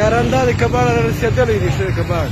یاران دا د کباړه رسېدلی دي ښه کباړ